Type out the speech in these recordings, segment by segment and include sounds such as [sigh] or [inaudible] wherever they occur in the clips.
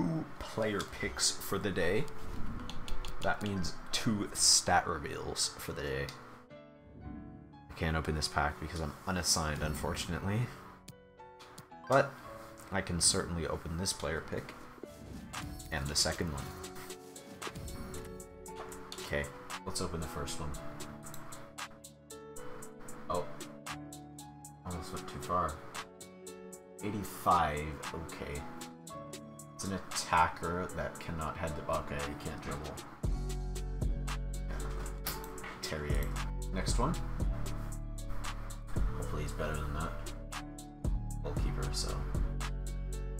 two player picks for the day. That means two stat reveals for the day. I can't open this pack because I'm unassigned, unfortunately. But I can certainly open this player pick and the second one. Okay, let's open the first one. Oh, almost went too far. 85, okay. It's an attacker that cannot head the bucket, he can't dribble. Terrier. Next one. Hopefully he's better than that. Goalkeeper, so.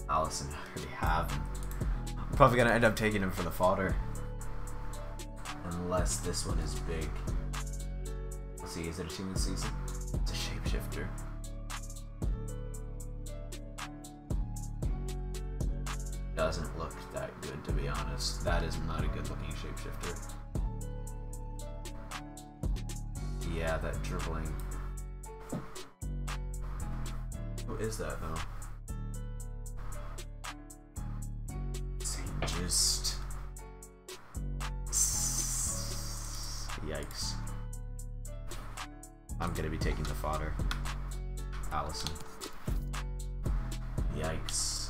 Alisson I [laughs] already have. I'm probably gonna end up taking him for the fodder. Unless this one is big. Let's see, is it a team the season? It's a shapeshifter. Doesn't look that good, to be honest. That is not a good looking shapeshifter. Yeah, that dribbling. Who is that, though? St. Juste... Yikes. I'm gonna be taking the fodder. Alisson. Yikes.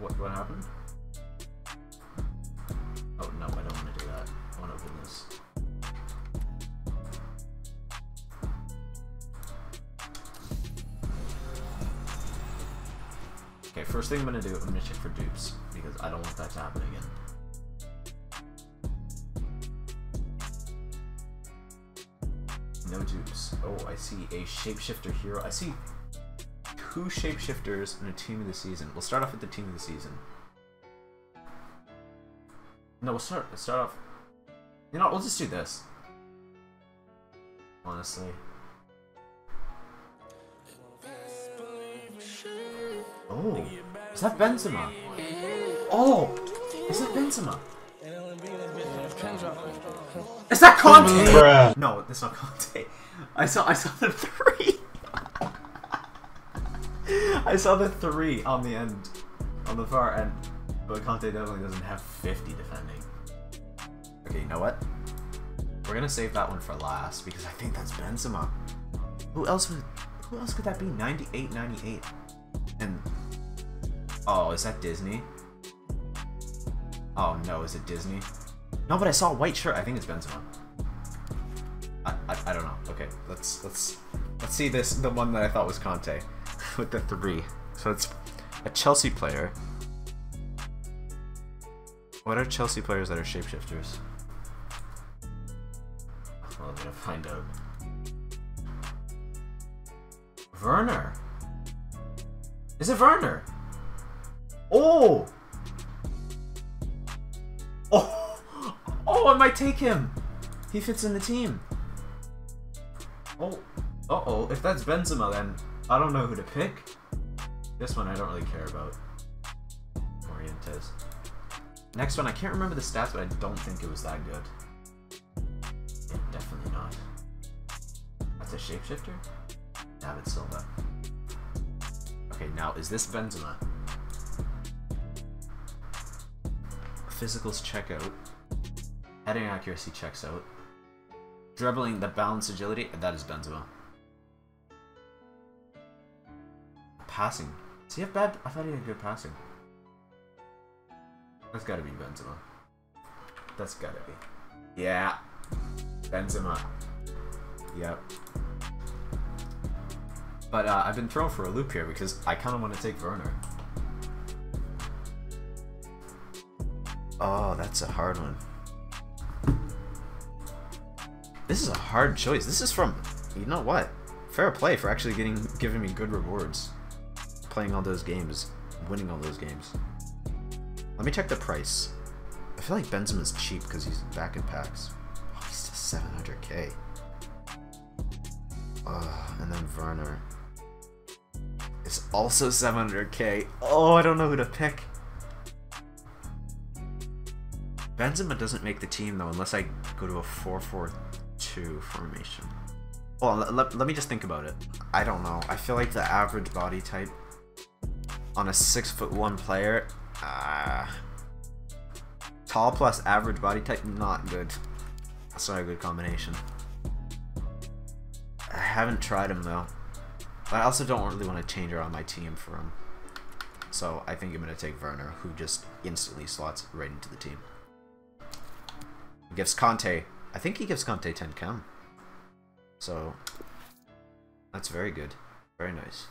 What, what happened? Okay, first thing I'm gonna do, I'm gonna check for dupes, because I don't want that to happen again. No dupes. Oh, I see a shapeshifter hero. I see two shapeshifters in a team of the season. We'll start off with the team of the season. No, we'll start start off. You know, we'll just do this. Honestly. Oh, is that Benzema? Oh, is that Benzema? Is that Kanté? No, that's not Kanté. I saw I saw the three. [laughs] I saw the three on the end, on the far end, but Kanté definitely doesn't have 50 defending. Okay, you know what? We're gonna save that one for last because I think that's Benzema. Who else would? Who else could that be? 98, 98, and oh, is that Disney? Oh no, is it Disney? No, but I saw a white shirt. I think it's Benzema. I, I, I don't know. Okay, let's let's let's see this. The one that I thought was Kanté [laughs] with the three. So it's a Chelsea player. What are Chelsea players that are shapeshifters? Well, I'm gonna find out. Werner. Is it Werner? Oh. Oh. [laughs] Oh, I might take him. He fits in the team. Oh. Uh oh. If that's Benzema, then I don't know who to pick. This one I don't really care about. Orientes. Next one, I can't remember the stats, but I don't think it was that good. Yeah, definitely not. That's a shapeshifter? David Silva. Okay, now is this Benzema? Physicals check out. Heading accuracy checks out. Dribbling, the balance agility, that is Benzema. Passing. Does he have bad? I thought he had good passing. That's gotta be Benzema. That's gotta be. Yeah. Benzema. Yep. But uh, I've been thrown for a loop here because I kind of want to take Werner. Oh, that's a hard one. This is a hard choice. This is from, you know what? Fair play for actually getting giving me good rewards. Playing all those games, winning all those games. Let me check the price. I feel like Benzema's cheap because he's back in packs. Oh, he's still 700k. Uh, and then Werner is also 700k. Oh, I don't know who to pick. Benzema doesn't make the team though unless I go to a 4-4-2 formation. Well, let, let, me just think about it. I don't know. I feel like the average body type on a six foot one player, uh, tall plus average body type, not good. That's not a good combination. I haven't tried him though. But I also don't really want to change around my team for him. So I think I'm going to take Werner, who just instantly slots right into the team. Gives Kanté, I think he gives Kanté 10 chem. So that's very good. Very nice.